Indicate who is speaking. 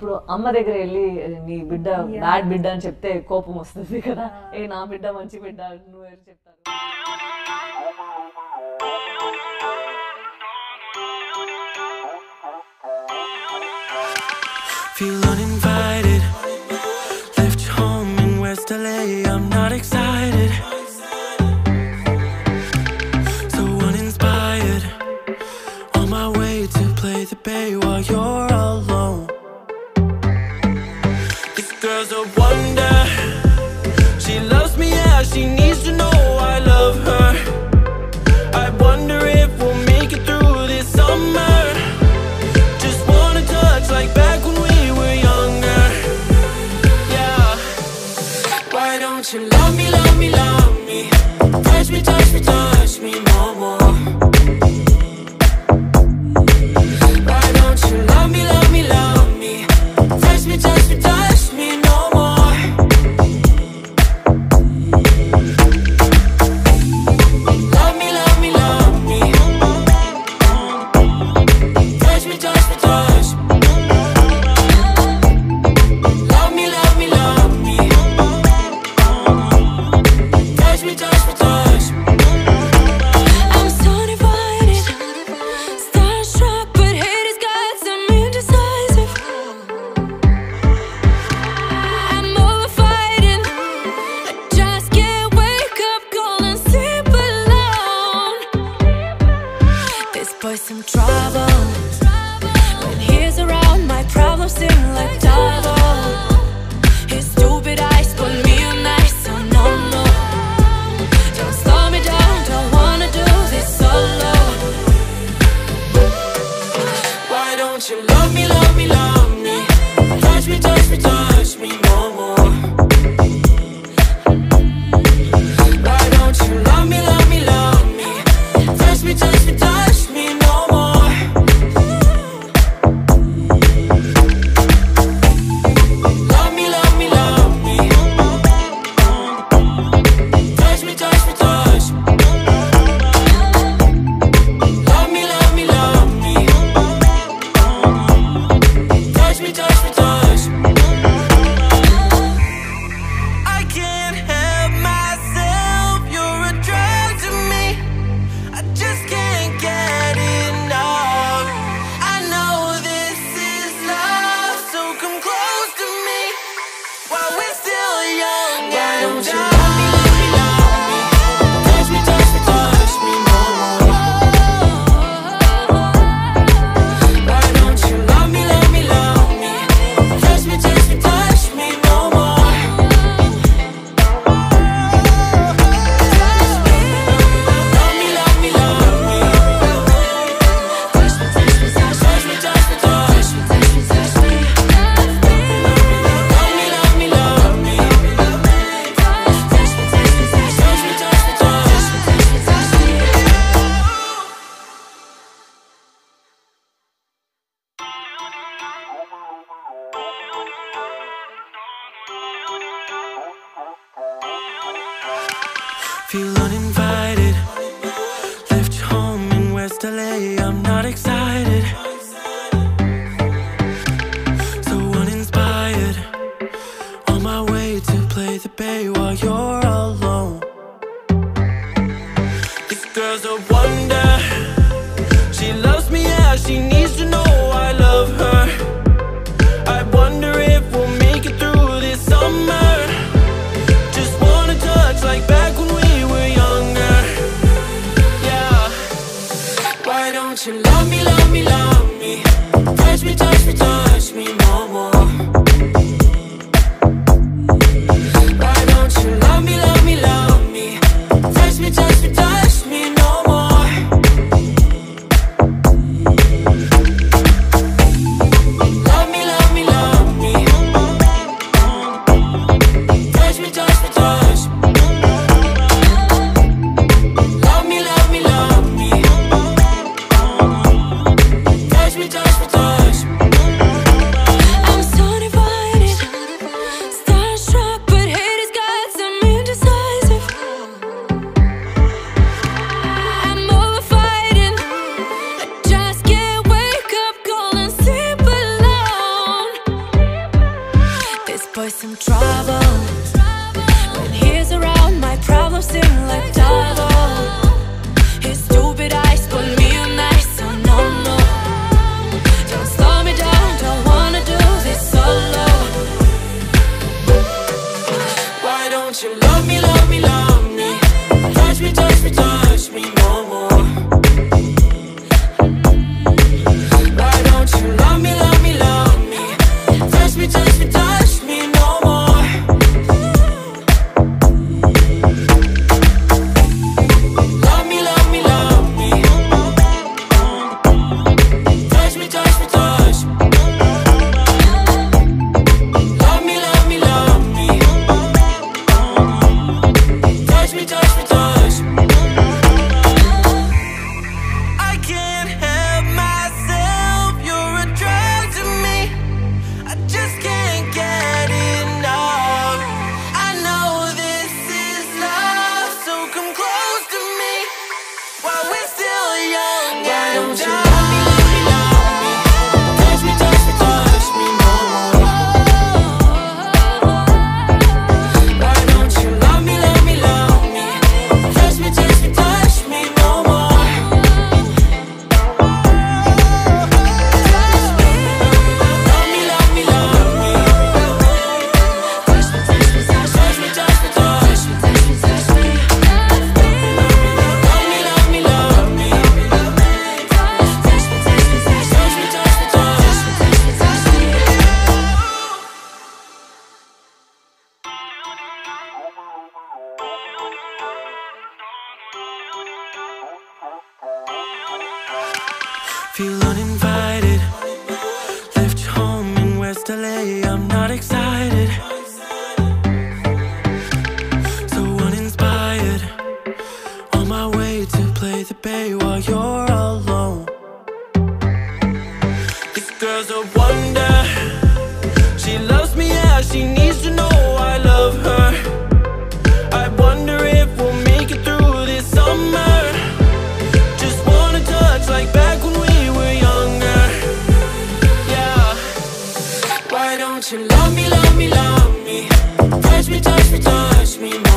Speaker 1: ఇప్పుడు అమ్మ దగ్గర వెళ్ళి నీ బిడ్డ బ్యాడ్ బిడ్డ అని చెప్తే కోపం వస్తుంది కదా ఏ నా బిడ్డ మంచి బిడ్డ నువ్వు చెప్తాను
Speaker 2: Feel uninvited. Left home in West LA. I'm not excited. she needs to know I love her. I wonder if we'll make it through this summer. Just wanna touch like back when we were younger. Yeah. Why don't you love me, love me, love me? Touch me, touch me, touch me, no more. Feel uninvited. Left home in West LA, I'm not excited. So uninspired. On my way to play the bay while you're. Won't you love me, love me, love me? Touch me, touch me, touch me. feel uninvited. Left home in West LA, I'm not excited. So uninspired. On my way to play the bay while you're touch me, touch me, touch me